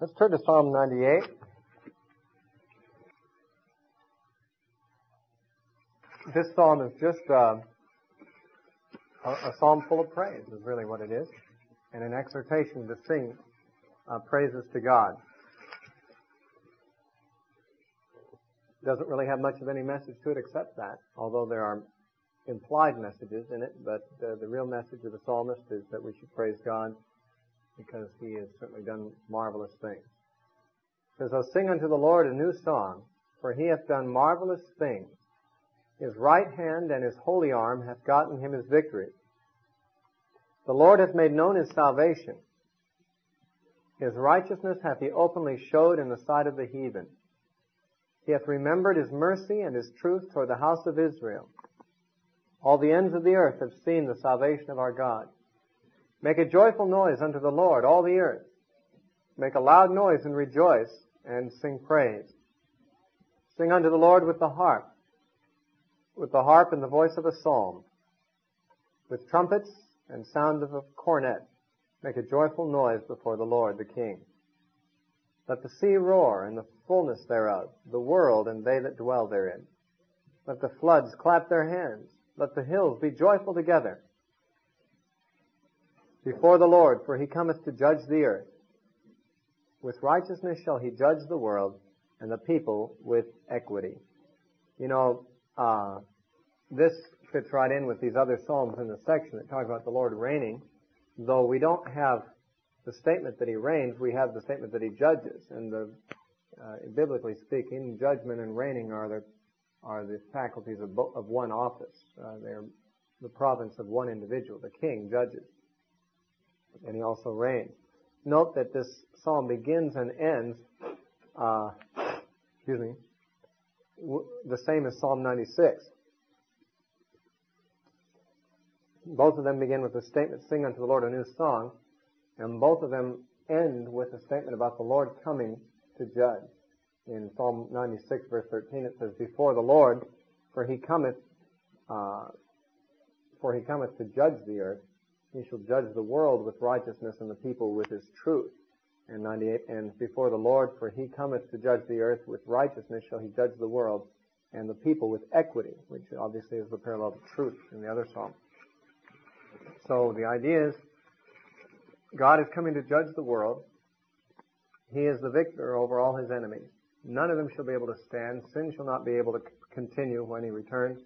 Let's turn to Psalm 98. This psalm is just uh, a, a, psalm full of praise, is really what it is, and an exhortation to sing uh, praises to God. Doesn't really have much of any message to it except that, although there are implied messages in it, but uh, the real message of the psalmist is that we should praise God because he has certainly done marvelous things. It says, Oh, sing unto the Lord a new song, for he hath done marvelous things. His right hand and his holy arm hath gotten him his victory. The Lord hath made known his salvation. His righteousness hath he openly showed in the sight of the heathen. He hath remembered his mercy and his truth toward the house of Israel. All the ends of the earth have seen the salvation of our God. Make a joyful noise unto the Lord, all the earth. Make a loud noise and rejoice and sing praise. Sing unto the Lord with the harp, with the harp and the voice of a psalm, with trumpets and sound of a cornet. Make a joyful noise before the Lord, the King. Let the sea roar and the fullness thereof, the world and they that dwell therein. Let the floods clap their hands. Let the hills be joyful together before the Lord, for he cometh to judge the earth. With righteousness shall he judge the world, and the people with equity. You know, uh, this fits right in with these other psalms in the section that talk about the Lord reigning. Though we don't have the statement that he reigns, we have the statement that he judges. And the, uh, biblically speaking, judgment and reigning are the are the faculties of, bo- of one office. Uh, they're the province of one individual. The king judges and he also reigns. Note that this psalm begins and ends, uh, excuse me, w- the same as Psalm 96. Both of them begin with the statement, sing unto the Lord a new song, and both of them end with a statement about the Lord coming to judge. In Psalm 96 verse 13 it says, before the Lord, for he cometh, uh, for he cometh to judge the earth, he shall judge the world with righteousness and the people with his truth. And 98, and before the Lord, for he cometh to judge the earth with righteousness shall he judge the world and the people with equity, which obviously is the parallel to truth in the other psalm. So the idea is God is coming to judge the world. He is the victor over all his enemies. None of them shall be able to stand. Sin shall not be able to continue when he returns.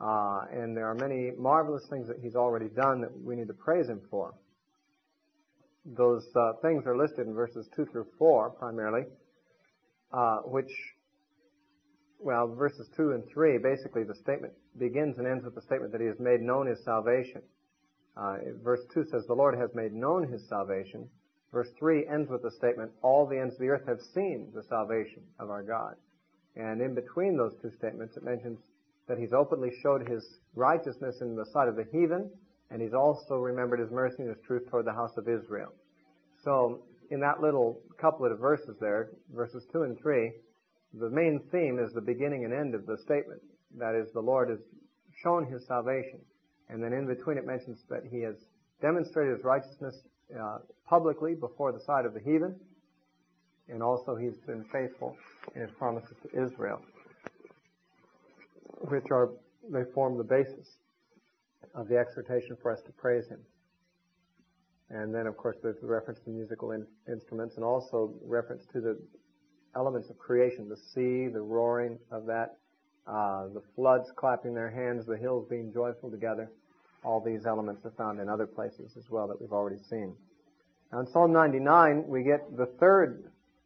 Uh, and there are many marvelous things that he's already done that we need to praise him for. Those uh, things are listed in verses 2 through 4 primarily, uh, which, well, verses 2 and 3, basically the statement begins and ends with the statement that he has made known his salvation. Uh, verse 2 says, The Lord has made known his salvation. Verse 3 ends with the statement, All the ends of the earth have seen the salvation of our God. And in between those two statements, it mentions that he's openly showed his righteousness in the sight of the heathen, and he's also remembered his mercy and his truth toward the house of Israel. So, in that little couplet of verses there, verses 2 and 3, the main theme is the beginning and end of the statement. That is, the Lord has shown his salvation. And then in between it mentions that he has demonstrated his righteousness uh, publicly before the sight of the heathen, and also he's been faithful in his promises to Israel which are, they form the basis of the exhortation for us to praise Him. And then, of course, there's the reference to musical in, instruments and also reference to the elements of creation, the sea, the roaring of that, uh, the floods clapping their hands, the hills being joyful together. All these elements are found in other places as well that we've already seen. Now in Psalm 99, we get the third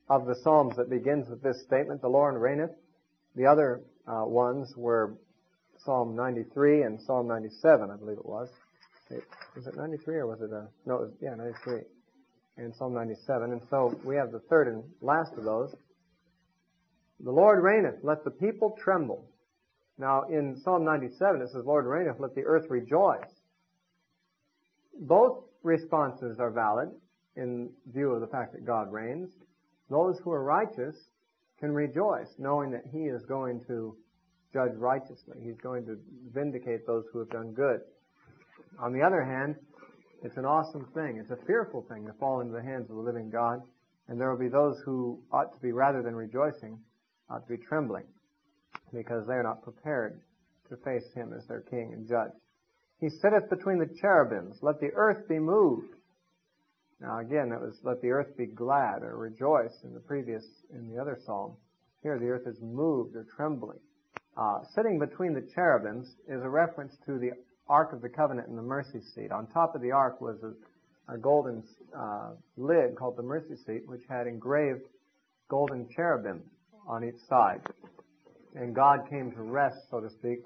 of the Psalms that begins with this statement, the Lord reigneth. The other uh, ones were Psalm 93 and Psalm 97, I believe it was. It, was it 93 or was it a, no, it was, yeah, 93. And Psalm 97. And so we have the third and last of those. The Lord reigneth, let the people tremble. Now in Psalm 97 it says, Lord reigneth, let the earth rejoice. Both responses are valid in view of the fact that God reigns. Those who are righteous can rejoice knowing that He is going to judge righteously. He's going to vindicate those who have done good. On the other hand, it's an awesome thing. It's a fearful thing to fall into the hands of the living God And there will be those who ought to be, rather than rejoicing, ought to be trembling, because they are not prepared to face him as their king and judge. He sitteth between the cherubims. Let the earth be moved. Now again, that was let the earth be glad or rejoice in the previous, in the other psalm. Here the earth is moved or trembling. Uh, sitting between the cherubims is a reference to the Ark of the Covenant and the mercy seat. On top of the ark was a, a golden uh, lid called the mercy seat, which had engraved golden cherubim on each side. And God came to rest, so to speak,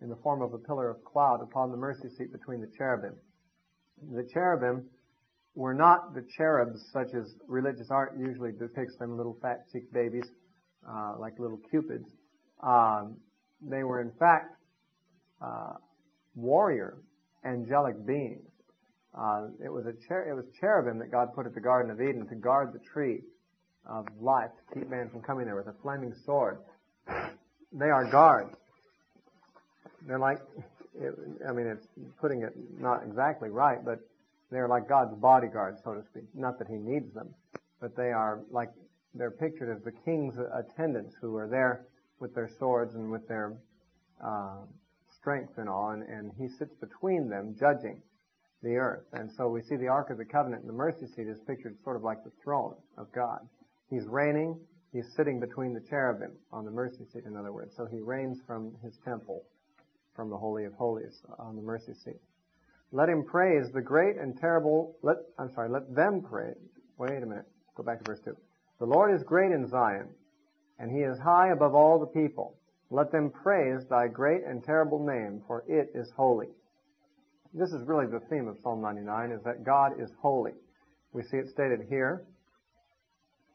in the form of a pillar of cloud upon the mercy seat between the cherubim. The cherubim were not the cherubs such as religious art usually depicts them, little fat cheeked babies, uh, like little cupids. Um, they were in fact uh, warrior angelic beings. Uh, it was a cher- it was cherubim that God put at the Garden of Eden to guard the tree of life, to keep man from coming there with a flaming sword. They are guards. They're like, it, I mean, it's putting it not exactly right, but they're like God's bodyguards, so to speak. Not that He needs them, but they are like they're pictured as the king's attendants who are there with their swords and with their uh, strength and all, and, and he sits between them, judging the earth. And so we see the Ark of the Covenant and the mercy seat is pictured sort of like the throne of God. He's reigning, he's sitting between the cherubim on the mercy seat, in other words. So he reigns from his temple, from the Holy of Holies on the mercy seat. Let him praise the great and terrible, let, I'm sorry, let them praise. Wait a minute. Go back to verse 2. The Lord is great in Zion, and he is high above all the people. Let them praise thy great and terrible name, for it is holy. This is really the theme of Psalm 99, is that God is holy. We see it stated here.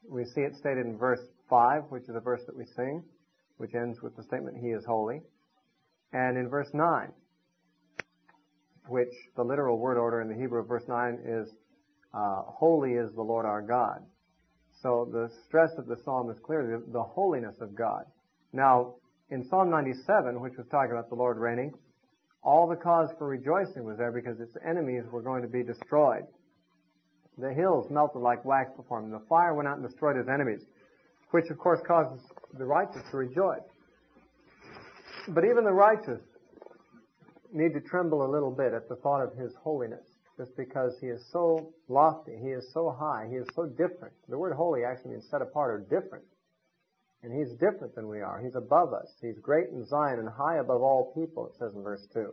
We see it stated in verse 5, which is a verse that we sing, which ends with the statement, He is holy. And in verse 9, which the literal word order in the Hebrew verse 9 is, uh, Holy is the Lord our God. So the stress of the psalm is clearly the, the holiness of God. Now, in Psalm 97, which was talking about the Lord reigning, all the cause for rejoicing was there because its enemies were going to be destroyed. The hills melted like wax before him. The fire went out and destroyed his enemies, which of course causes the righteous to rejoice. But even the righteous need to tremble a little bit at the thought of his holiness, just because he is so lofty, he is so high, he is so different. The word holy actually means set apart or different. And he's different than we are. He's above us. He's great in Zion and high above all people, it says in verse 2.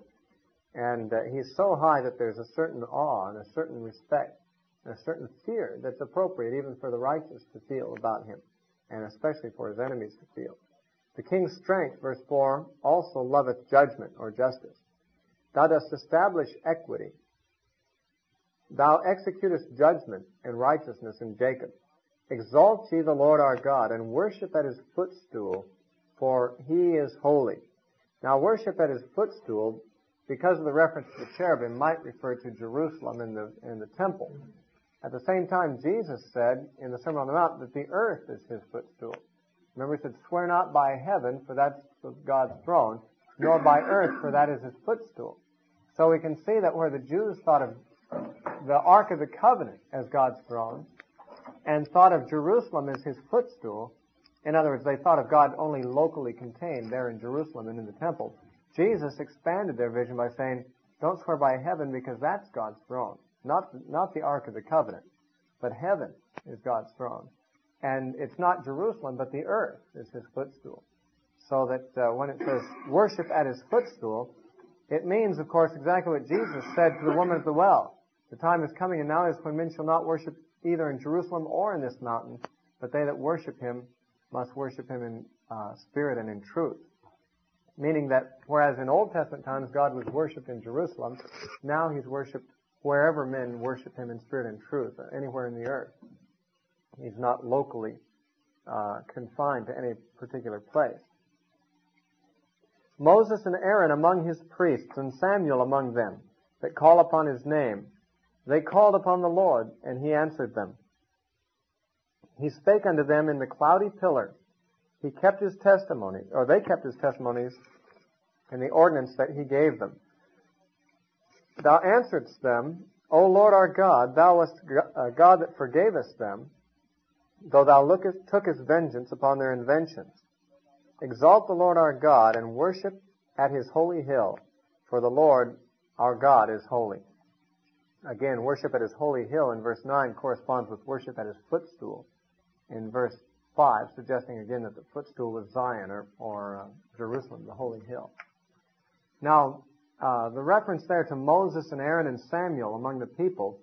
And uh, he's so high that there's a certain awe and a certain respect and a certain fear that's appropriate even for the righteous to feel about him, and especially for his enemies to feel. The king's strength, verse 4, also loveth judgment or justice. Thou dost establish equity. Thou executest judgment and righteousness in Jacob. Exalt ye the Lord our God, and worship at his footstool, for he is holy. Now worship at his footstool, because of the reference to the cherubim, might refer to Jerusalem and the, and the temple. At the same time, Jesus said in the Sermon on the Mount that the earth is his footstool. Remember, he said, swear not by heaven, for that's God's throne, nor by earth, for that is his footstool. So we can see that where the Jews thought of the Ark of the Covenant as God's throne, and thought of Jerusalem as his footstool. In other words, they thought of God only locally contained there in Jerusalem and in the temple. Jesus expanded their vision by saying, don't swear by heaven because that's God's throne. Not, not the Ark of the Covenant, but heaven is God's throne. And it's not Jerusalem, but the earth is his footstool. So that uh, when it says worship at his footstool, it means, of course, exactly what Jesus said to the woman at the well. The time is coming and now is when men shall not worship either in Jerusalem or in this mountain, but they that worship him must worship him in uh, spirit and in truth. Meaning that whereas in Old Testament times God was worshipped in Jerusalem, now he's worshipped wherever men worship him in spirit and truth, anywhere in the earth. He's not locally uh, confined to any particular place. Moses and Aaron among his priests, and Samuel among them, that call upon his name, they called upon the Lord, and he answered them. He spake unto them in the cloudy pillar. He kept his testimony, or they kept his testimonies in the ordinance that he gave them. Thou answeredst them, O Lord our God, thou wast a uh, God that forgavest them, though thou lookest, tookest vengeance upon their inventions. Exalt the Lord our God and worship at his holy hill, for the Lord our God is holy. Again, worship at his holy hill in verse 9 corresponds with worship at his footstool in verse 5, suggesting again that the footstool is Zion or, or uh, Jerusalem, the holy hill. Now, uh, the reference there to Moses and Aaron and Samuel among the people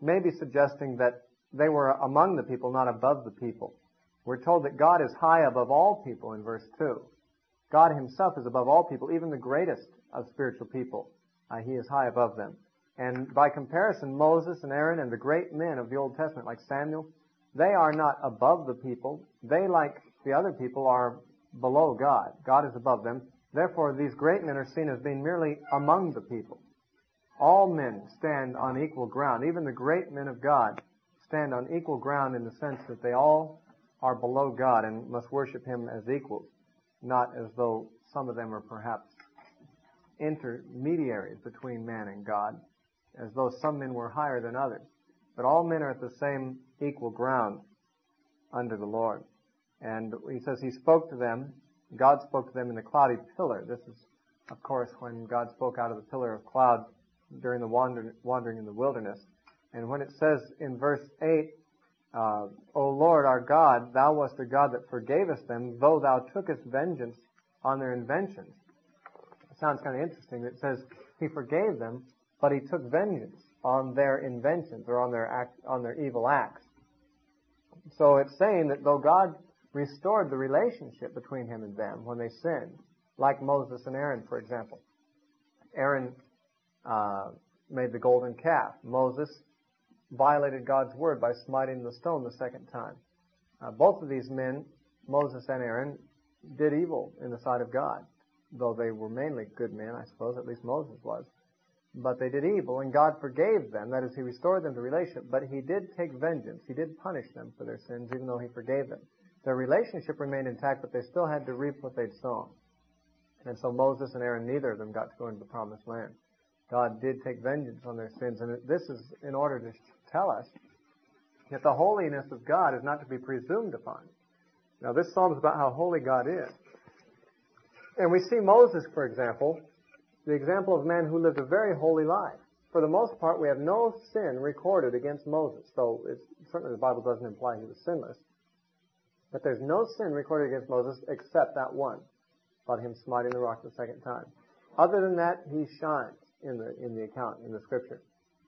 may be suggesting that they were among the people, not above the people. We're told that God is high above all people in verse 2. God himself is above all people, even the greatest of spiritual people. Uh, he is high above them. And by comparison, Moses and Aaron and the great men of the Old Testament, like Samuel, they are not above the people. They, like the other people, are below God. God is above them. Therefore, these great men are seen as being merely among the people. All men stand on equal ground. Even the great men of God stand on equal ground in the sense that they all are below God and must worship Him as equals, not as though some of them are perhaps intermediaries between man and God, as though some men were higher than others. But all men are at the same equal ground under the Lord. And he says he spoke to them, God spoke to them in the cloudy pillar. This is, of course, when God spoke out of the pillar of cloud during the wander, wandering in the wilderness. And when it says in verse 8, uh, O Lord our God, thou wast the God that forgavest them, though thou tookest vengeance on their inventions. It sounds kind of interesting. It says he forgave them, but he took vengeance on their inventions or on their act, on their evil acts. So it's saying that though God restored the relationship between him and them when they sinned, like Moses and Aaron, for example. Aaron uh, made the golden calf. Moses violated God's word by smiting the stone the second time. Uh, both of these men, Moses and Aaron, did evil in the sight of God, though they were mainly good men, I suppose. At least Moses was. But they did evil, and God forgave them. That is, He restored them to relationship. But He did take vengeance. He did punish them for their sins, even though He forgave them. Their relationship remained intact, but they still had to reap what they'd sown. And so Moses and Aaron, neither of them got to go into the promised land. God did take vengeance on their sins, and this is in order to tell us that the holiness of God is not to be presumed upon. Now, this psalm is about how holy God is. And we see Moses, for example, the example of a man who lived a very holy life. For the most part, we have no sin recorded against Moses, though certainly the Bible doesn't imply he was sinless. But there's no sin recorded against Moses except that one, about him smiting the rock the second time. Other than that, he shines in the, in the account, in the scripture.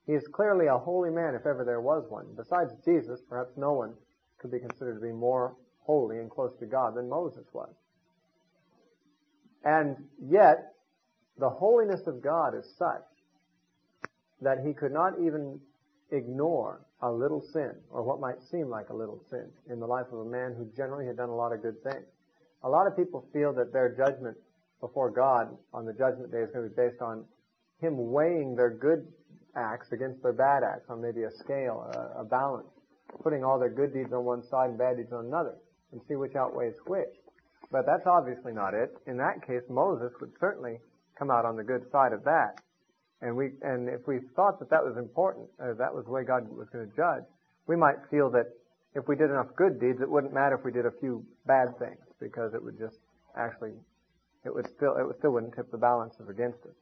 He is clearly a holy man if ever there was one. Besides Jesus, perhaps no one could be considered to be more holy and close to God than Moses was. And yet, the holiness of God is such that he could not even ignore a little sin, or what might seem like a little sin, in the life of a man who generally had done a lot of good things. A lot of people feel that their judgment before God on the judgment day is going to be based on him weighing their good acts against their bad acts on maybe a scale, a, a balance, putting all their good deeds on one side and bad deeds on another, and see which outweighs which. But that's obviously not it. In that case, Moses would certainly come out on the good side of that. And we, and if we thought that that was important, or that was the way God was going to judge, we might feel that if we did enough good deeds, it wouldn't matter if we did a few bad things, because it would just actually, it would still, it would still wouldn't tip the balances against us.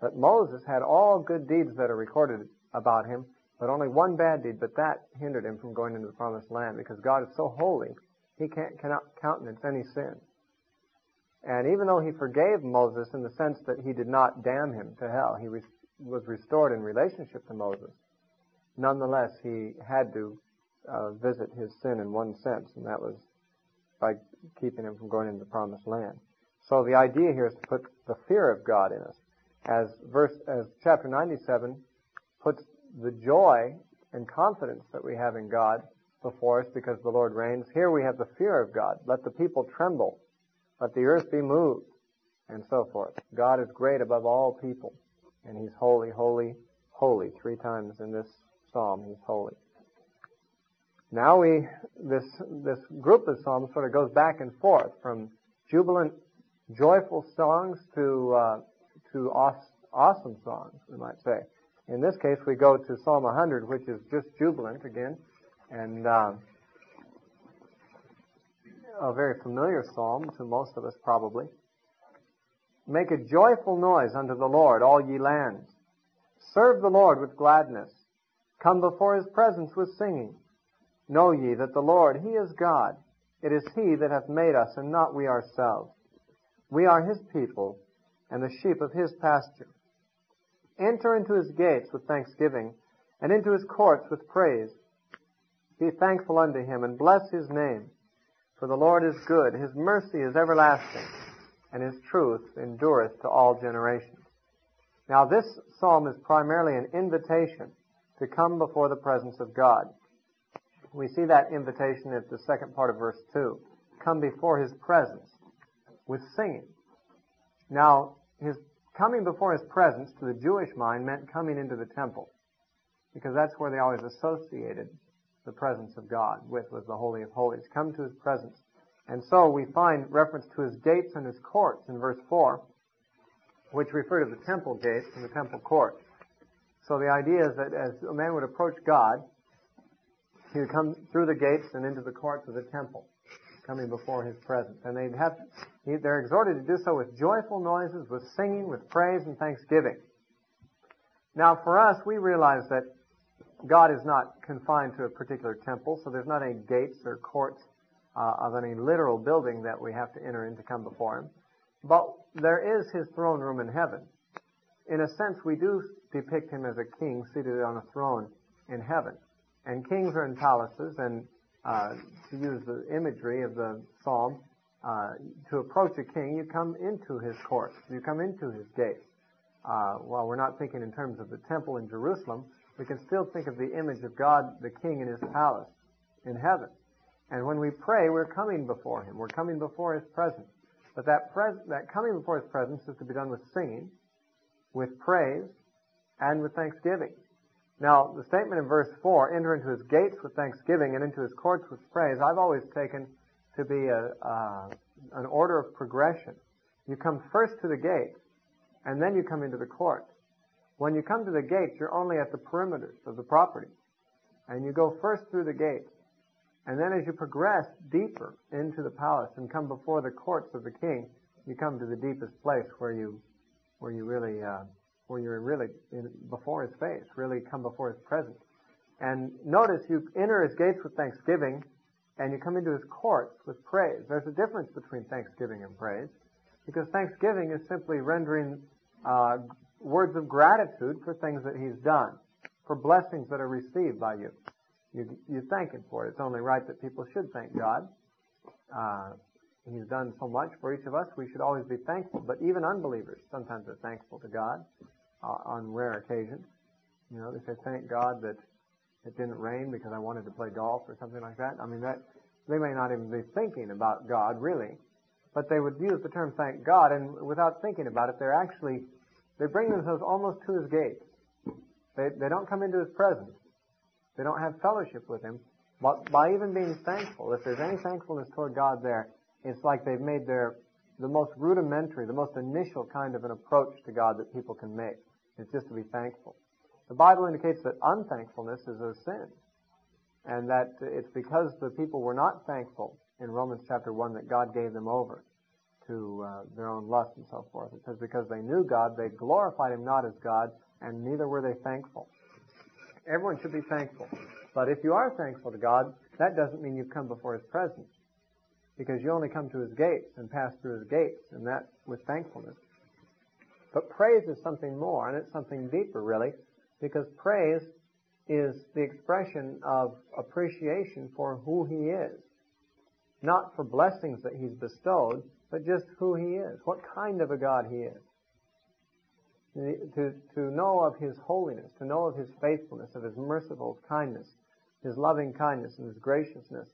But Moses had all good deeds that are recorded about him, but only one bad deed, but that hindered him from going into the promised land, because God is so holy, he can't, cannot countenance any sin. And even though he forgave Moses in the sense that he did not damn him to hell, he re- was restored in relationship to Moses, nonetheless he had to uh, visit his sin in one sense, and that was by keeping him from going into the promised land. So the idea here is to put the fear of God in us. As verse, as chapter 97 puts the joy and confidence that we have in God before us because the Lord reigns, here we have the fear of God. Let the people tremble let the earth be moved, and so forth. God is great above all people, and He's holy, holy, holy. Three times in this psalm, He's holy. Now we, this, this group of psalms sort of goes back and forth from jubilant, joyful songs to, uh, to awesome songs, we might say. In this case, we go to Psalm 100, which is just jubilant again, and uh, a very familiar psalm to most of us probably. Make a joyful noise unto the Lord, all ye lands. Serve the Lord with gladness. Come before his presence with singing. Know ye that the Lord, he is God. It is he that hath made us, and not we ourselves. We are his people, and the sheep of his pasture. Enter into his gates with thanksgiving, and into his courts with praise. Be thankful unto him, and bless his name. For the Lord is good, his mercy is everlasting, and his truth endureth to all generations. Now this psalm is primarily an invitation to come before the presence of God. We see that invitation at the second part of verse 2. Come before his presence with singing. Now, his coming before his presence to the Jewish mind meant coming into the temple. Because that's where they always associated the presence of God with was the Holy of Holies. Come to his presence. And so we find reference to his gates and his courts in verse 4, which refer to the temple gates and the temple court. So the idea is that as a man would approach God, he would come through the gates and into the courts of the temple, coming before his presence. And they'd have, they're exhorted to do so with joyful noises, with singing, with praise and thanksgiving. Now for us, we realize that God is not confined to a particular temple, so there's not any gates or courts uh, of any literal building that we have to enter in to come before Him. But there is His throne room in heaven. In a sense, we do depict Him as a king seated on a throne in heaven. And kings are in palaces, and uh, to use the imagery of the psalm, uh, to approach a king, you come into his courts, you come into his gates. Uh, while we're not thinking in terms of the temple in Jerusalem, we can still think of the image of God, the King, in His palace in heaven. And when we pray, we're coming before Him. We're coming before His presence. But that, pres- that coming before His presence is to be done with singing, with praise, and with thanksgiving. Now, the statement in verse 4, enter into His gates with thanksgiving and into His courts with praise, I've always taken to be a, an order of progression. You come first to the gate, and then you come into the court. When you come to the gates, you're only at the perimeters of the property. And you go first through the gates. And then as you progress deeper into the palace and come before the courts of the king, you come to the deepest place where you, where you really, uh, where you're really in, before his face, really come before his presence. And notice you enter his gates with thanksgiving, and you come into his courts with praise. There's a difference between thanksgiving and praise, because thanksgiving is simply rendering uh, words of gratitude for things that He's done, for blessings that are received by you. You, you thank Him for it. It's only right that people should thank God. Uh, he's done so much for each of us. We should always be thankful. But even unbelievers sometimes are thankful to God uh, on rare occasions. You know, they say, "Thank God that it didn't rain because I wanted to play golf or something like that." I mean, that they may not even be thinking about God really, but they would use the term "thank God," and without thinking about it, they're actually they bring themselves almost to his gate. They, they don't come into his presence. They don't have fellowship with him. But by even being thankful, if there's any thankfulness toward God there, it's like they've made their, the most rudimentary, the most initial kind of an approach to God that people can make. It's just to be thankful. The Bible indicates that unthankfulness is a sin. And that it's because the people were not thankful in Romans chapter 1 that God gave them over to uh, their own lust and so forth. It says because they knew God, they glorified Him not as God, and neither were they thankful. Everyone should be thankful. But if you are thankful to God, that doesn't mean you've come before His presence. Because you only come to His gates and pass through His gates, and that with thankfulness. But praise is something more, and it's something deeper, really, because praise is the expression of appreciation for who He is. Not for blessings that He's bestowed, but just who He is, what kind of a God He is. To, to know of His holiness, to know of His faithfulness, of His merciful kindness, His loving kindness and His graciousness,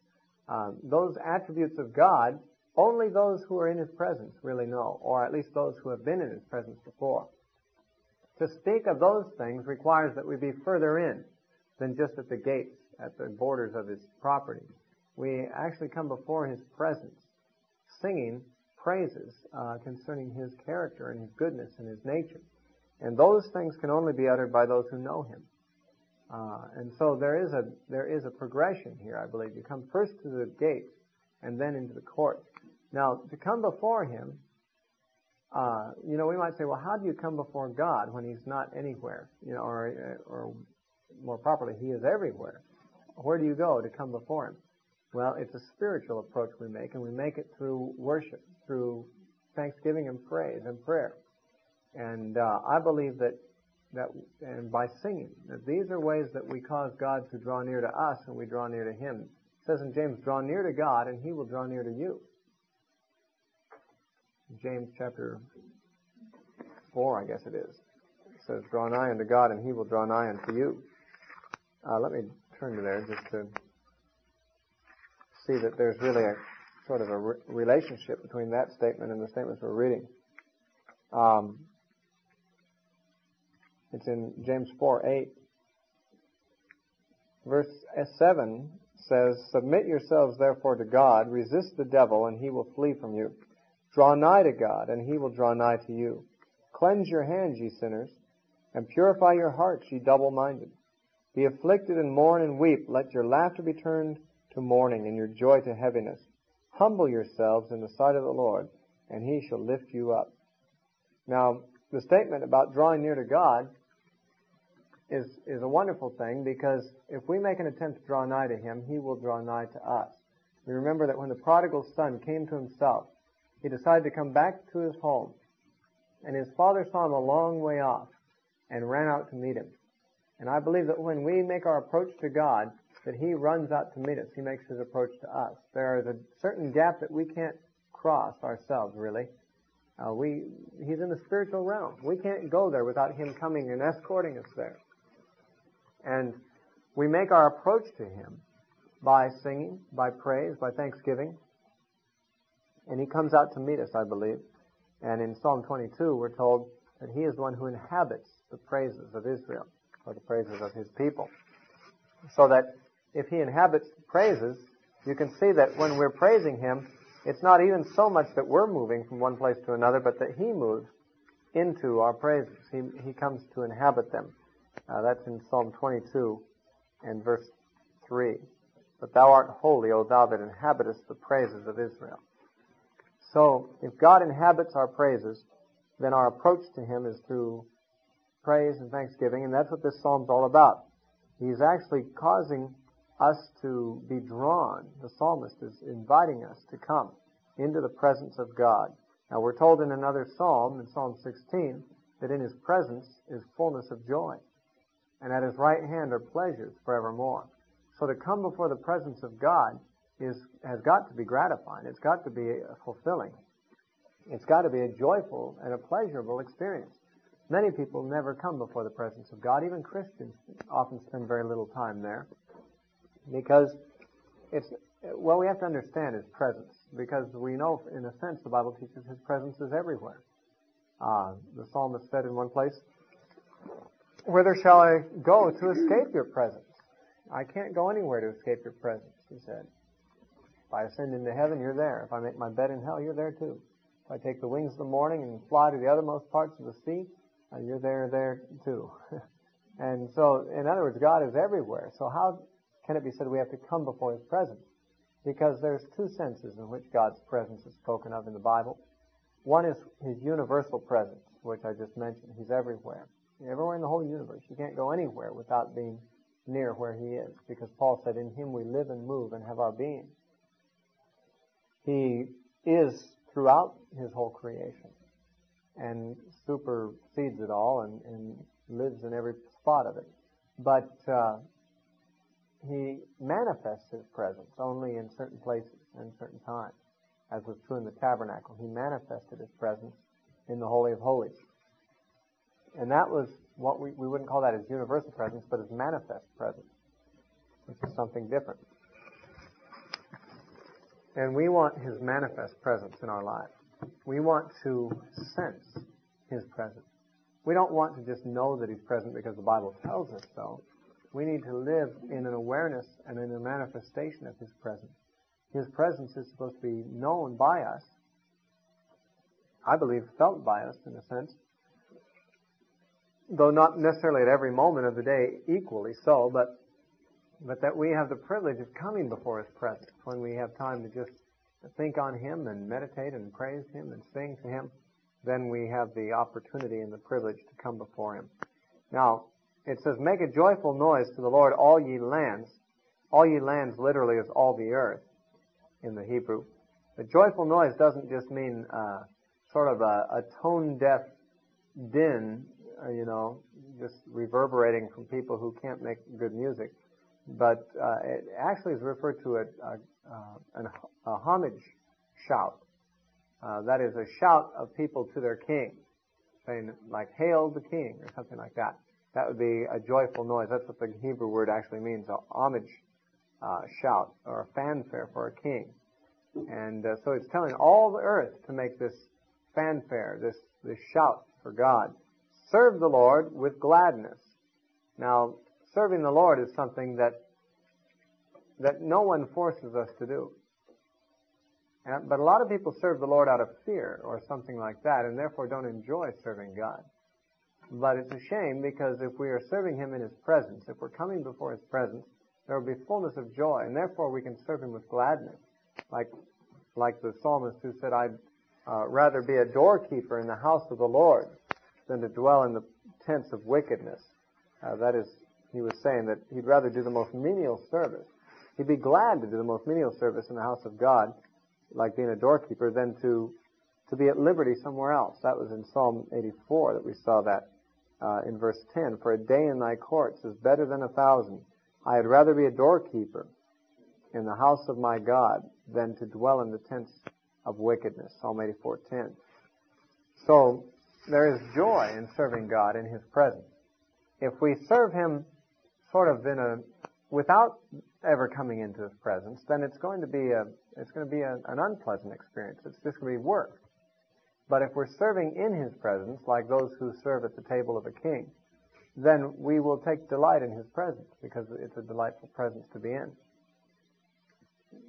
um, those attributes of God, only those who are in His presence really know, or at least those who have been in His presence before. To speak of those things requires that we be further in than just at the gates, at the borders of His property. We actually come before His presence, singing praises uh, concerning His character and His goodness and His nature. And those things can only be uttered by those who know Him. Uh, and so there is a there is a progression here, I believe. You come first to the gates, and then into the court. Now, to come before Him, uh, you know, we might say, well, how do you come before God when He's not anywhere? You know, or, or more properly, He is everywhere. Where do you go to come before Him? Well, it's a spiritual approach we make, and we make it through worship, through thanksgiving and praise and prayer. And uh, I believe that that and by singing that these are ways that we cause God to draw near to us and we draw near to Him. It says in James, "Draw near to God, and He will draw near to you." James chapter four, I guess it is. It says, "Draw nigh unto God, and He will draw nigh unto you." Uh, let me turn to there just to see that there's really a sort of a re- relationship between that statement and the statements we're reading. Um, it's in James 4 8. Verse 7 says, Submit yourselves therefore to God, resist the devil, and he will flee from you. Draw nigh to God, and he will draw nigh to you. Cleanse your hands, ye sinners, and purify your hearts, ye double minded. Be afflicted and mourn and weep. Let your laughter be turned to mourning and your joy to heaviness. Humble yourselves in the sight of the Lord, and he shall lift you up. Now, the statement about drawing near to God is, is a wonderful thing because if we make an attempt to draw nigh to him, he will draw nigh to us. We remember that when the prodigal son came to himself, he decided to come back to his home. And his father saw him a long way off and ran out to meet him. And I believe that when we make our approach to God, that He runs out to meet us. He makes His approach to us. There is a certain gap that we can't cross ourselves, really. Uh, we, He's in the spiritual realm. We can't go there without Him coming and escorting us there. And we make our approach to Him by singing, by praise, by thanksgiving. And He comes out to meet us, I believe. And in Psalm 22, we're told that He is one who inhabits the praises of Israel, or the praises of His people. So that if he inhabits praises, you can see that when we're praising him, it's not even so much that we're moving from one place to another, but that he moves into our praises. He, he comes to inhabit them. Uh, that's in Psalm 22 and verse 3. But thou art holy, O thou that inhabitest the praises of Israel. So, if God inhabits our praises, then our approach to Him is through praise and thanksgiving, and that's what this psalm's all about. He's actually causing us to be drawn. The psalmist is inviting us to come into the presence of God. Now we're told in another psalm, in Psalm 16, that in his presence is fullness of joy, and at his right hand are pleasures forevermore. So to come before the presence of God is, has got to be gratifying. It's got to be fulfilling. It's got to be a joyful and a pleasurable experience. Many people never come before the presence of God. Even Christians often spend very little time there. Because it's, well, we have to understand His presence. Because we know, in a sense, the Bible teaches His presence is everywhere. Uh, the psalmist said in one place, Whither shall I go to escape your presence? I can't go anywhere to escape your presence, he said. If I ascend into heaven, you're there. If I make my bed in hell, you're there too. If I take the wings of the morning and fly to the othermost parts of the sea, uh, you're there, there too. and so, in other words, God is everywhere. So how can it be said we have to come before His presence? Because there's two senses in which God's presence is spoken of in the Bible. One is His universal presence, which I just mentioned. He's everywhere. Everywhere in the whole universe. You can't go anywhere without being near where He is. Because Paul said, in Him we live and move and have our being. He is throughout His whole creation and supersedes it all and, and lives in every spot of it. But uh, he manifests his presence only in certain places and certain times, as was true in the tabernacle. He manifested his presence in the Holy of Holies. And that was what we, we wouldn't call that his universal presence, but his manifest presence, which is something different. And we want his manifest presence in our lives. We want to sense his presence. We don't want to just know that he's present because the Bible tells us so. We need to live in an awareness and in a manifestation of His presence. His presence is supposed to be known by us. I believe felt by us in a sense. Though not necessarily at every moment of the day equally so, but, but that we have the privilege of coming before His presence when we have time to just think on Him and meditate and praise Him and sing to Him, then we have the opportunity and the privilege to come before Him. Now, it says, make a joyful noise to the Lord, all ye lands. All ye lands literally is all the earth in the Hebrew. The joyful noise doesn't just mean uh, sort of a, a tone deaf din, uh, you know, just reverberating from people who can't make good music, but uh, it actually is referred to a, a, uh, a homage shout. Uh, that is a shout of people to their king, saying like "Hail the King" or something like that. That would be a joyful noise. That's what the Hebrew word actually means: a homage uh, shout or a fanfare for a king. And uh, so it's telling all the earth to make this fanfare, this this shout for God. Serve the Lord with gladness. Now, serving the Lord is something that that no one forces us to do. And, but a lot of people serve the Lord out of fear or something like that, and therefore don't enjoy serving God. But it's a shame because if we are serving Him in His presence, if we're coming before His presence, there will be fullness of joy, and therefore we can serve Him with gladness. Like, like the psalmist who said, I'd uh, rather be a doorkeeper in the house of the Lord than to dwell in the tents of wickedness. Uh, that is, he was saying that he'd rather do the most menial service. He'd be glad to do the most menial service in the house of God, like being a doorkeeper, than to to be at liberty somewhere else. That was in Psalm 84 that we saw that uh, in verse 10. For a day in thy courts is better than a thousand. I had rather be a doorkeeper in the house of my God than to dwell in the tents of wickedness. Psalm 84:10. So there is joy in serving God in His presence. If we serve Him sort of in a without ever coming into His presence, then it's going to be a it's going to be a, an unpleasant experience. It's just going to be work. But if we're serving in His presence, like those who serve at the table of a king, then we will take delight in His presence because it's a delightful presence to be in.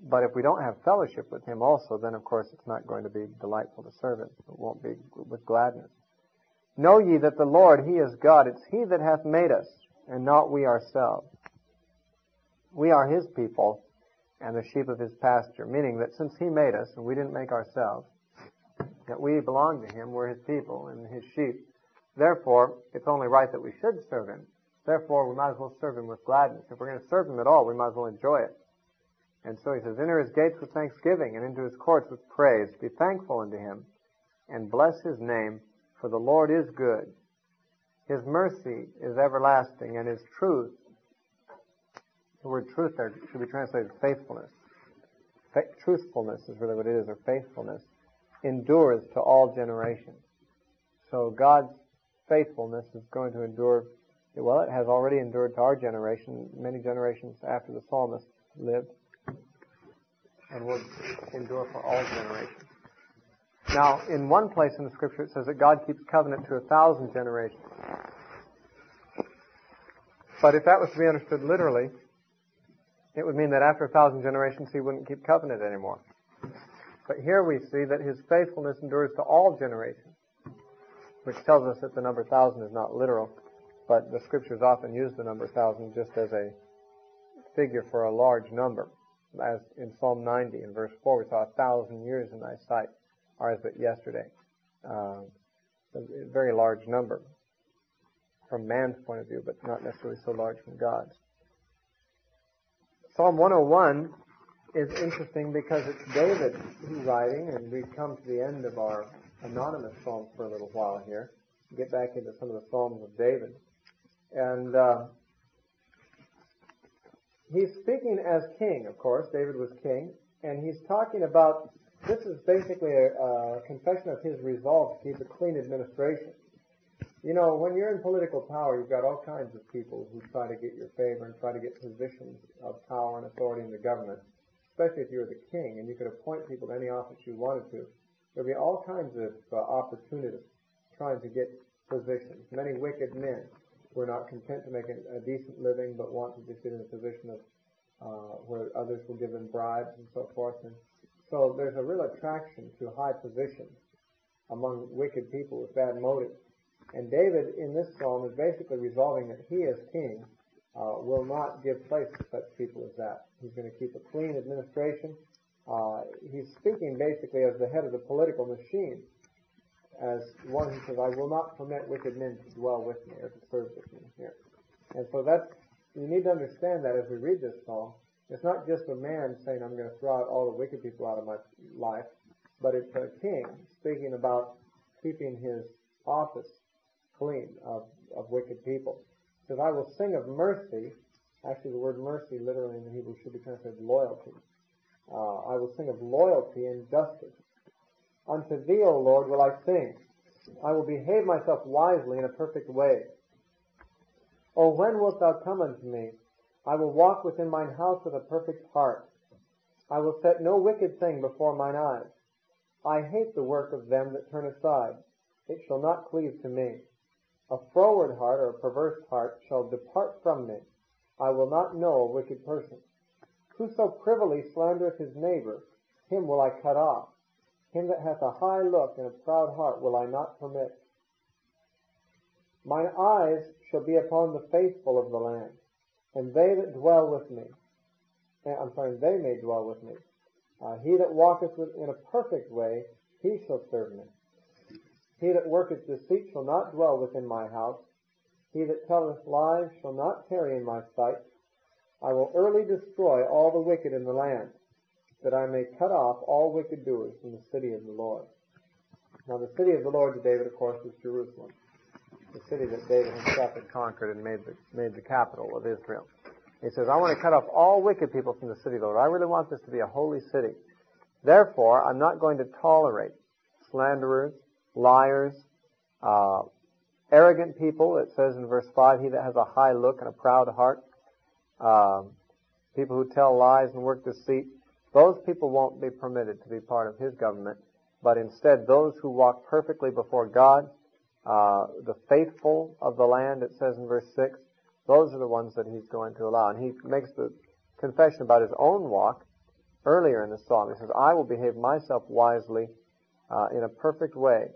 But if we don't have fellowship with Him also, then of course it's not going to be delightful to serve Him. It won't be with gladness. Know ye that the Lord, He is God. It's He that hath made us, and not we ourselves. We are His people, and the sheep of His pasture. Meaning that since He made us, and we didn't make ourselves, that we belong to Him, we're His people, and His sheep. Therefore, it's only right that we should serve Him. Therefore, we might as well serve Him with gladness. If we're going to serve Him at all, we might as well enjoy it. And so he says, enter his gates with thanksgiving and into his courts with praise. Be thankful unto him and bless his name, for the Lord is good. His mercy is everlasting and his truth, the word truth there should be translated faithfulness. Fa- truthfulness is really what it is, or faithfulness, endures to all generations. So God's faithfulness is going to endure, well, it has already endured to our generation, many generations after the psalmist lived and will endure for all generations. Now, in one place in the scripture it says that God keeps covenant to a thousand generations. But if that was to be understood literally, it would mean that after a thousand generations he wouldn't keep covenant anymore. But here we see that his faithfulness endures to all generations, which tells us that the number thousand is not literal, but the scriptures often use the number thousand just as a figure for a large number as in Psalm 90 in verse 4, we saw a thousand years in thy sight are as but yesterday. Uh, a very large number from man's point of view, but not necessarily so large from God's. Psalm 101 is interesting because it's David who's writing, and we've come to the end of our anonymous psalms for a little while here. Get back into some of the psalms of David. And uh, he's speaking as king, of course. David was king, and he's talking about this is basically a, a confession of his resolve to keep a clean administration. You know, when you're in political power, you've got all kinds of people who try to get your favor and try to get positions of power and authority in the government, especially if you were the king and you could appoint people to any office you wanted to. There'd be all kinds of uh, opportunities trying to get positions. Many wicked men who are not content to make a, a decent living but want to just get in a position of uh, where others will give them bribes and so forth. And so there's a real attraction to high positions among wicked people with bad motives. And David in this psalm is basically resolving that he as king uh, will not give place to such people as that. He's going to keep a clean administration uh, he's speaking basically as the head of the political machine, as one who says, I will not permit wicked men to dwell with me or to serve with me here. And so that's, you need to understand that as we read this psalm. It's not just a man saying, I'm going to throw out all the wicked people out of my life, but it's a king speaking about keeping his office clean of, of wicked people. He says, I will sing of mercy. Actually, the word mercy literally in the Hebrew should be translated loyalty. Uh, I will sing of loyalty and justice. Unto thee, O Lord, will I sing. I will behave myself wisely in a perfect way. O when wilt thou come unto me? I will walk within mine house with a perfect heart. I will set no wicked thing before mine eyes. I hate the work of them that turn aside. It shall not cleave to me. A froward heart or a perverse heart shall depart from me. I will not know a wicked person. Whoso privily slandereth his neighbor, him will I cut off. Him that hath a high look and a proud heart will I not permit. Mine eyes shall be upon the faithful of the land, and they that dwell with me. Eh, I'm sorry, they may dwell with me. Uh, he that walketh in a perfect way, he shall serve me. He that worketh deceit shall not dwell within my house. He that telleth lies shall not tarry in my sight. I will early destroy all the wicked in the land, that I may cut off all wicked doers from the city of the Lord. Now the city of the Lord to David, of course, was Jerusalem. The city that David himself had conquered and made the, made the capital of Israel. He says, I want to cut off all wicked people from the city of the Lord. I really want this to be a holy city. Therefore, I'm not going to tolerate slanderers, liars, uh, arrogant people. It says in verse 5, he that has a high look and a proud heart, um, people who tell lies and work deceit, those people won't be permitted to be part of his government, but instead those who walk perfectly before God, uh, the faithful of the land, it says in verse 6, those are the ones that he's going to allow. And he makes the confession about his own walk earlier in the psalm. He says, I will behave myself wisely uh, in a perfect way.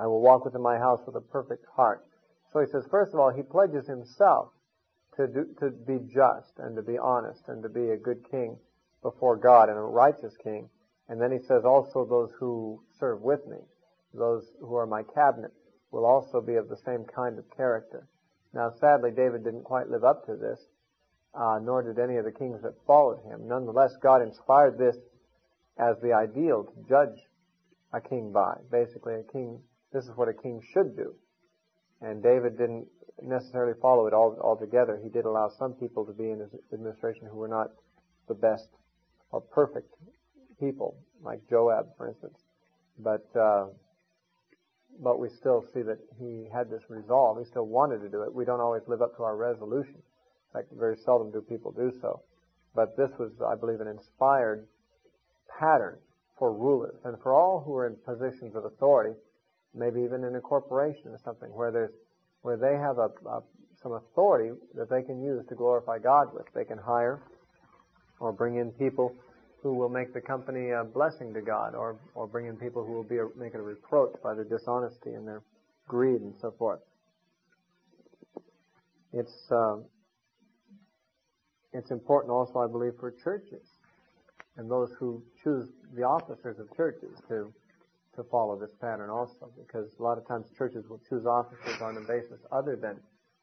I will walk within my house with a perfect heart. So he says, first of all, he pledges himself to, do, to be just and to be honest and to be a good king before God and a righteous king. And then he says also those who serve with me, those who are my cabinet, will also be of the same kind of character. Now sadly, David didn't quite live up to this, uh, nor did any of the kings that followed him. Nonetheless, God inspired this as the ideal to judge a king by. Basically, a king, this is what a king should do. And David didn't necessarily follow it all altogether. He did allow some people to be in his administration who were not the best or perfect people, like Joab, for instance. But uh, but we still see that he had this resolve. He still wanted to do it. We don't always live up to our resolution. Fact, very seldom do people do so. But this was, I believe, an inspired pattern for rulers and for all who are in positions of authority, maybe even in a corporation or something, where there's where they have a, a, some authority that they can use to glorify God with. They can hire or bring in people who will make the company a blessing to God, or or bring in people who will be a, make it a reproach by their dishonesty and their greed and so forth. It's uh, it's important also, I believe, for churches and those who choose the officers of churches to to follow this pattern also, because a lot of times churches will choose officers on a basis other than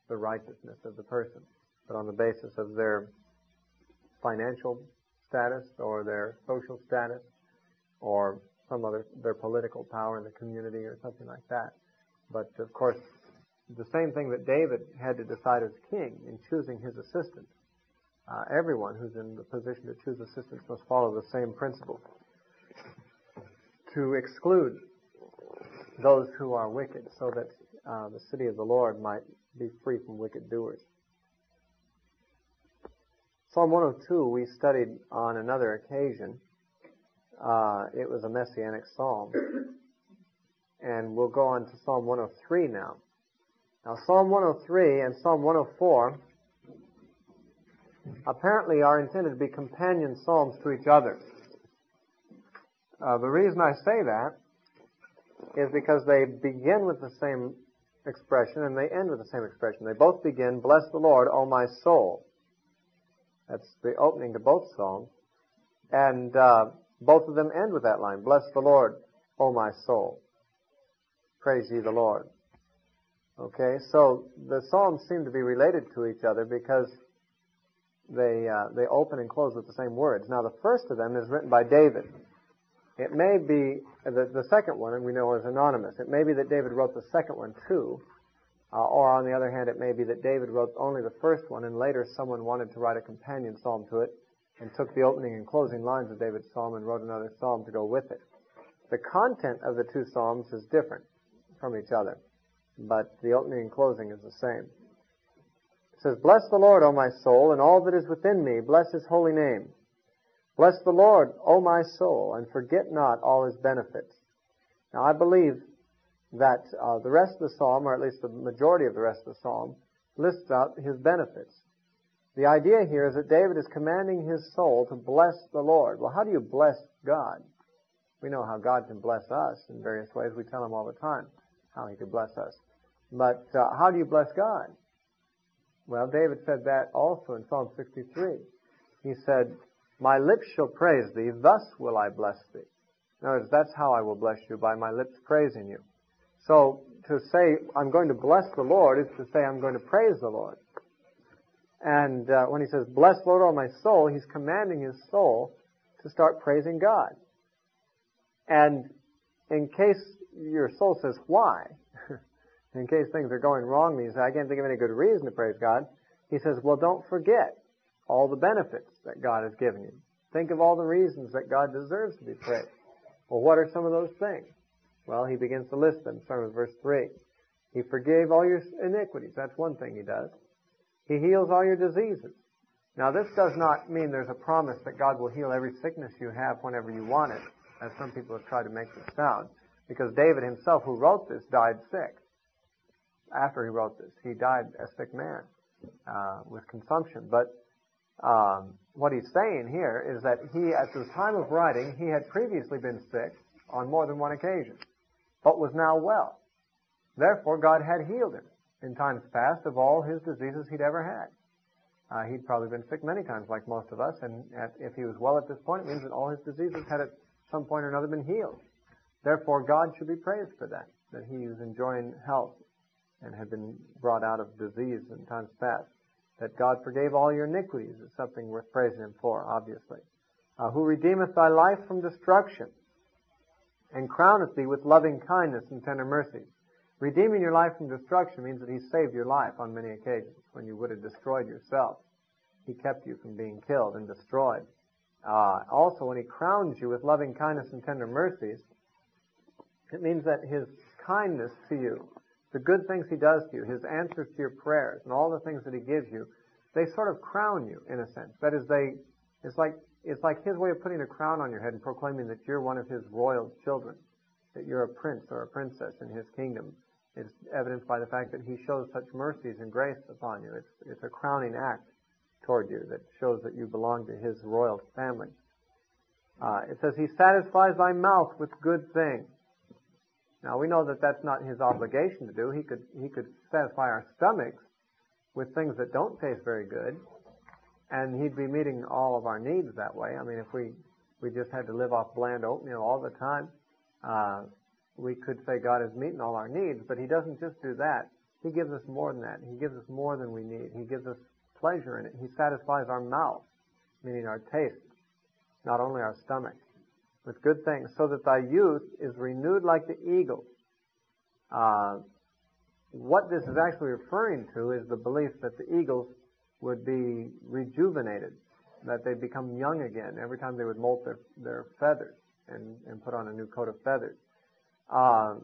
the righteousness of the person, but on the basis of their financial status or their social status or some other their political power in the community or something like that. But of course, the same thing that David had to decide as king in choosing his assistant. Uh, everyone who's in the position to choose assistants must follow the same principle to exclude those who are wicked so that uh, the city of the Lord might be free from wicked doers. Psalm 102 we studied on another occasion. Uh, it was a messianic psalm. And we'll go on to Psalm 103 now. Now Psalm 103 and Psalm 104 apparently are intended to be companion psalms to each other. Uh, the reason I say that is because they begin with the same expression and they end with the same expression. They both begin, Bless the Lord, O my soul. That's the opening to both psalms. And uh, both of them end with that line, Bless the Lord, O my soul. Praise ye the Lord. Okay, so the psalms seem to be related to each other because they uh, they open and close with the same words. Now, the first of them is written by David. It may be the, the second one, and we know is anonymous. It may be that David wrote the second one too, uh, or on the other hand, it may be that David wrote only the first one, and later someone wanted to write a companion psalm to it, and took the opening and closing lines of David's psalm and wrote another psalm to go with it. The content of the two psalms is different from each other, but the opening and closing is the same. It says, Bless the Lord, O my soul, and all that is within me, bless his holy name. Bless the Lord, O my soul, and forget not all his benefits. Now I believe that uh, the rest of the psalm, or at least the majority of the rest of the psalm, lists out his benefits. The idea here is that David is commanding his soul to bless the Lord. Well, how do you bless God? We know how God can bless us in various ways. We tell him all the time how he could bless us. But uh, how do you bless God? Well, David said that also in Psalm 63. He said, My lips shall praise thee, thus will I bless thee. In other words, that's how I will bless you, by my lips praising you. So, to say, I'm going to bless the Lord is to say, I'm going to praise the Lord. And uh, when he says, Bless Lord, all my soul, he's commanding his soul to start praising God. And in case your soul says, Why? in case things are going wrong, say, I can't think of any good reason to praise God. He says, well, don't forget all the benefits that God has given you. Think of all the reasons that God deserves to be praised. Well, what are some of those things? Well, he begins to list them, starting with verse 3. He forgave all your iniquities. That's one thing he does. He heals all your diseases. Now, this does not mean there's a promise that God will heal every sickness you have whenever you want it, as some people have tried to make this sound. Because David himself, who wrote this, died sick after he wrote this. He died a sick man uh, with consumption. But um, what he's saying here is that he, at the time of writing, he had previously been sick on more than one occasion, but was now well. Therefore, God had healed him in times past of all his diseases he'd ever had. Uh, he'd probably been sick many times, like most of us, and at, if he was well at this point, it means that all his diseases had at some point or another been healed. Therefore, God should be praised for that, that he was enjoying health and had been brought out of disease in times past. That God forgave all your iniquities is something worth praising Him for, obviously. Uh, who redeemeth thy life from destruction, and crowneth thee with loving kindness and tender mercies. Redeeming your life from destruction means that He saved your life on many occasions when you would have destroyed yourself. He kept you from being killed and destroyed. Uh, also, when He crowns you with loving kindness and tender mercies, it means that His kindness to you the good things he does to you, his answers to your prayers, and all the things that he gives you, they sort of crown you in a sense. That is, they, it's like, it's like his way of putting a crown on your head and proclaiming that you're one of his royal children, that you're a prince or a princess in his kingdom. It's evidenced by the fact that he shows such mercies and grace upon you. It's, it's a crowning act toward you that shows that you belong to his royal family. Uh, it says, He satisfies thy mouth with good things. Now we know that that's not his obligation to do. He could he could satisfy our stomachs with things that don't taste very good, and he'd be meeting all of our needs that way. I mean, if we we just had to live off bland oatmeal all the time, uh, we could say God is meeting all our needs. But He doesn't just do that. He gives us more than that. He gives us more than we need. He gives us pleasure in it. He satisfies our mouth, meaning our taste, not only our stomach with good things, so that thy youth is renewed like the eagle. Uh, what this is actually referring to is the belief that the eagles would be rejuvenated, that they'd become young again every time they would molt their, their feathers and, and put on a new coat of feathers. Uh,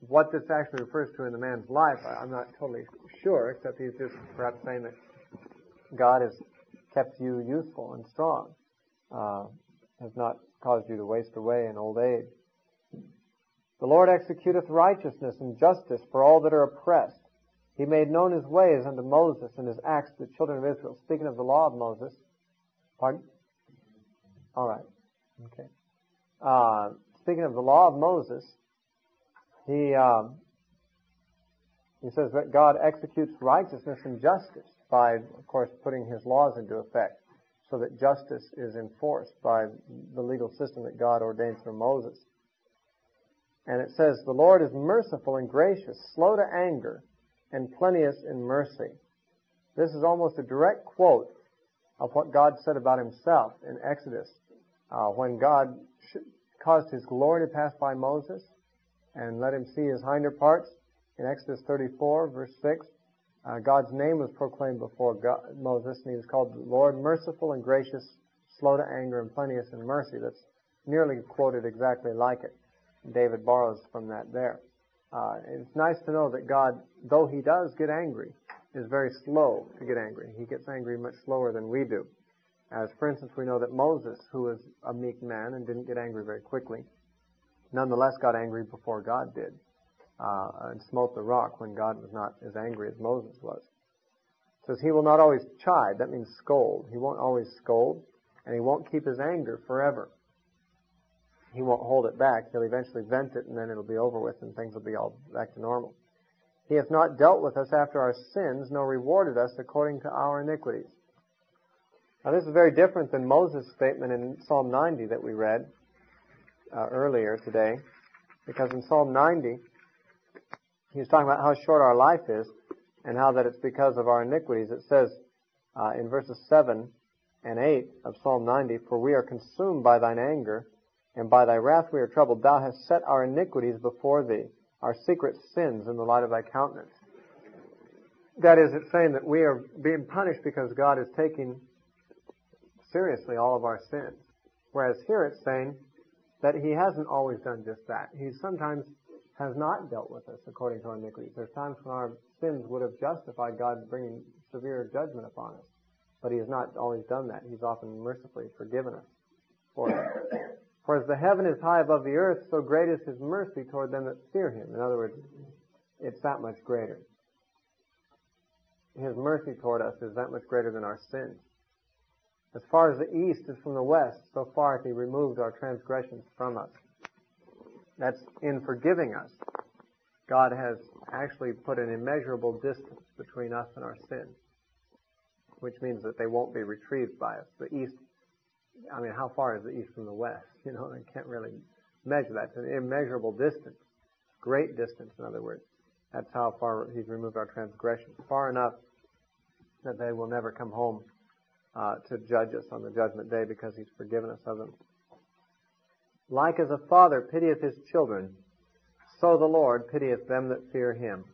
what this actually refers to in the man's life, I'm not totally sure, except he's just perhaps saying that God has kept you youthful and strong, uh, has not caused you to waste away in old age. The Lord executeth righteousness and justice for all that are oppressed. He made known his ways unto Moses and his acts to the children of Israel. Speaking of the law of Moses. Pardon? All right. Okay. Uh, speaking of the law of Moses, he um, he says that God executes righteousness and justice by, of course, putting his laws into effect. So that justice is enforced by the legal system that God ordained through Moses. And it says, the Lord is merciful and gracious, slow to anger, and plenteous in mercy. This is almost a direct quote of what God said about himself in Exodus. Uh, when God caused his glory to pass by Moses and let him see his hinder parts, in Exodus 34 verse 6, uh, God's name was proclaimed before God, Moses, and he was called the Lord merciful and gracious, slow to anger, and plenteous in mercy. That's nearly quoted exactly like it. David borrows from that there. Uh, it's nice to know that God, though he does get angry, is very slow to get angry. He gets angry much slower than we do. As, for instance, we know that Moses, who was a meek man and didn't get angry very quickly, nonetheless got angry before God did uh, and smote the rock when God was not as angry as Moses was. It says he will not always chide. That means scold. He won't always scold, and he won't keep his anger forever. He won't hold it back. He'll eventually vent it, and then it'll be over with, and things will be all back to normal. He hath not dealt with us after our sins, nor rewarded us according to our iniquities. Now, this is very different than Moses' statement in Psalm 90 that we read uh, earlier today, because in Psalm 90, he was talking about how short our life is and how that it's because of our iniquities. It says uh, in verses 7 and 8 of Psalm 90, For we are consumed by thine anger, and by thy wrath we are troubled. Thou hast set our iniquities before thee, our secret sins in the light of thy countenance. That is, it's saying that we are being punished because God is taking seriously all of our sins. Whereas here it's saying that He hasn't always done just that. He's sometimes has not dealt with us according to our iniquities. There's times when our sins would have justified God bringing severe judgment upon us. But He has not always done that. He's often mercifully forgiven us for it. For as the heaven is high above the earth, so great is His mercy toward them that fear Him. In other words, it's that much greater. His mercy toward us is that much greater than our sins. As far as the east is from the west, so far hath He removed our transgressions from us. That's in forgiving us. God has actually put an immeasurable distance between us and our sins, which means that they won't be retrieved by us. The east, I mean, how far is the east from the west? You know, they can't really measure that. It's an immeasurable distance. Great distance, in other words. That's how far He's removed our transgressions. Far enough that they will never come home uh, to judge us on the judgment day because He's forgiven us of them. Like as a father pitieth his children, so the Lord pitieth them that fear him.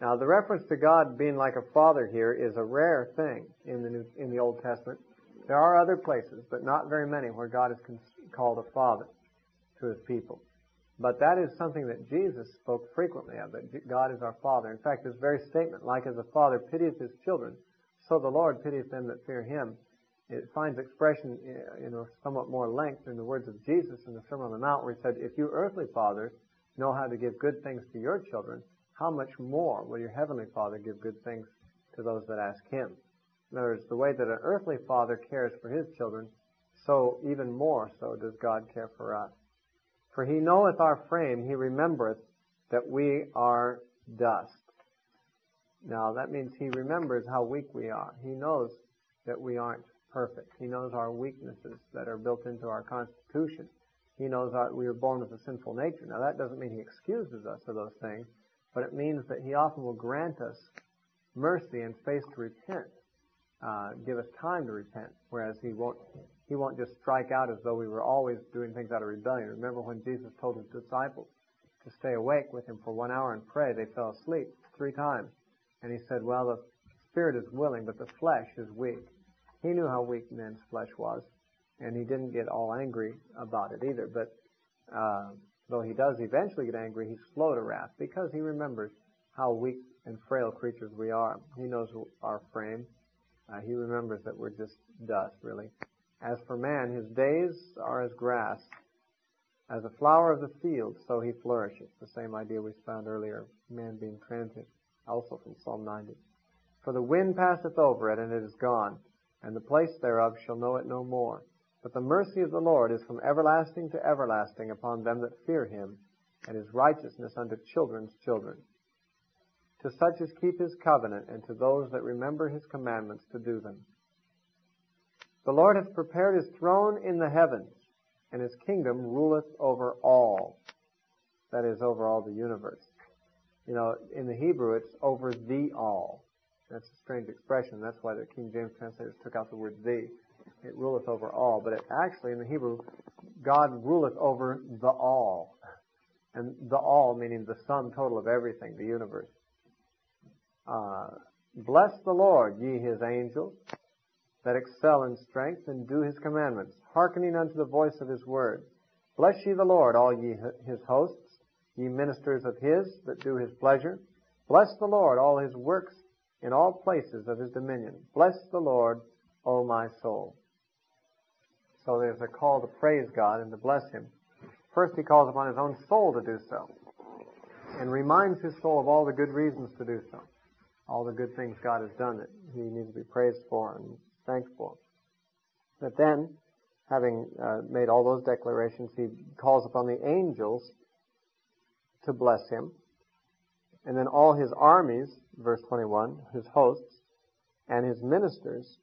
Now, the reference to God being like a father here is a rare thing in the New, in the Old Testament. There are other places, but not very many, where God is called a father to his people. But that is something that Jesus spoke frequently of, that God is our Father. In fact, this very statement, like as a father pitieth his children, so the Lord pitieth them that fear him, it finds expression eh, in a somewhat more length in the words of Jesus in the Sermon on the Mount where he said, if you earthly fathers know how to give good things to your children, how much more will your heavenly Father give good things to those that ask him? In other words, the way that an earthly father cares for his children, so even more so does God care for us. For he knoweth our frame, he remembereth that we are dust. Now that means he remembers how weak we are. He knows that we aren't perfect. He knows our weaknesses that are built into our constitution. He knows that we were born with a sinful nature. Now that doesn't mean He excuses us of those things, but it means that He often will grant us mercy and space to repent, uh, give us time to repent, whereas He won't, He won't just strike out as though we were always doing things out of rebellion. Remember when Jesus told His disciples to stay awake with Him for one hour and pray, they fell asleep three times. And He said, well, the spirit is willing, but the flesh is weak. He knew how weak men's flesh was, and he didn't get all angry about it either. But uh, though he does eventually get angry, he's slow to wrath because he remembers how weak and frail creatures we are. He knows our frame. Uh, he remembers that we're just dust, really. As for man, his days are as grass. As a flower of the field, so he flourishes. The same idea we found earlier, man being transient, also from Psalm 90. For the wind passeth over it, and it is gone, and the place thereof shall know it no more. But the mercy of the Lord is from everlasting to everlasting upon them that fear him, and his righteousness unto children's children. To such as keep his covenant, and to those that remember his commandments to do them. The Lord hath prepared his throne in the heavens, and his kingdom ruleth over all. That is, over all the universe. You know, in the Hebrew, it's over the all. That's a strange expression. That's why the King James translators took out the word the. It ruleth over all. But it actually, in the Hebrew, God ruleth over the all. And the all meaning the sum total of everything, the universe. Uh, bless the Lord, ye his angels, that excel in strength and do his commandments, hearkening unto the voice of his word. Bless ye the Lord, all ye his hosts, ye ministers of his that do his pleasure. Bless the Lord, all his works in all places of his dominion. Bless the Lord, O my soul. So there's a call to praise God and to bless him. First he calls upon his own soul to do so. And reminds his soul of all the good reasons to do so. All the good things God has done that he needs to be praised for and thanked for. But then, having uh, made all those declarations, he calls upon the angels to bless him. And then all his armies, verse 21, his hosts, and his ministers,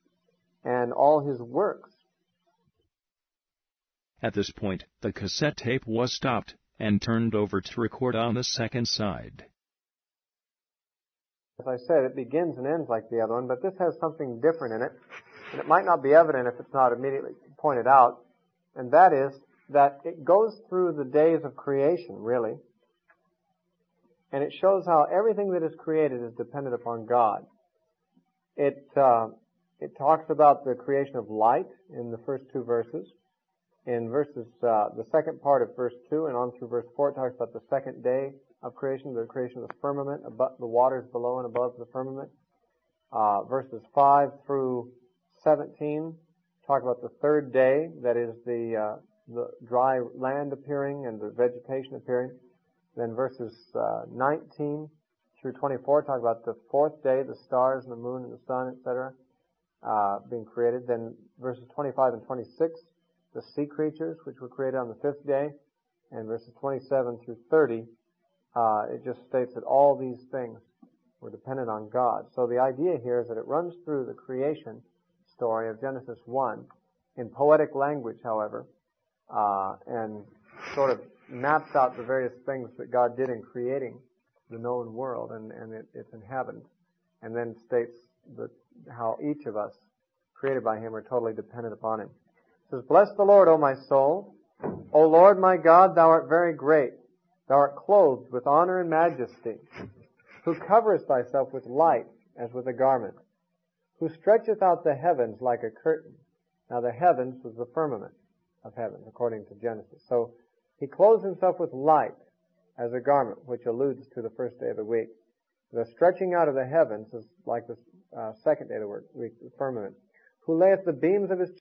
and all his works. At this point, the cassette tape was stopped and turned over to record on the second side. As I said, it begins and ends like the other one, but this has something different in it, and it might not be evident if it's not immediately pointed out, and that is that it goes through the days of creation, really, and it shows how everything that is created is dependent upon God. It uh, it talks about the creation of light in the first two verses. In verses uh, the second part of verse two and on through verse four, it talks about the second day of creation, the creation of the firmament, above, the waters below and above the firmament. Uh, verses five through seventeen talk about the third day, that is the uh, the dry land appearing and the vegetation appearing. Then verses uh, 19 through 24 talk about the fourth day, the stars and the moon and the sun, etc., uh, being created. Then verses 25 and 26, the sea creatures, which were created on the fifth day. And verses 27 through 30, uh, it just states that all these things were dependent on God. So the idea here is that it runs through the creation story of Genesis 1 in poetic language, however, uh, and sort of maps out the various things that God did in creating the known world and, and it, its inhabitants, and then states that how each of us, created by Him, are totally dependent upon Him. It says, Bless the Lord, O my soul. O Lord my God, Thou art very great. Thou art clothed with honor and majesty, who coverest Thyself with light as with a garment, who stretcheth out the heavens like a curtain. Now the heavens was the firmament of heaven, according to Genesis. So he clothes himself with light as a garment, which alludes to the first day of the week. The stretching out of the heavens is like the uh, second day of the week, the firmament. Who layeth the beams of his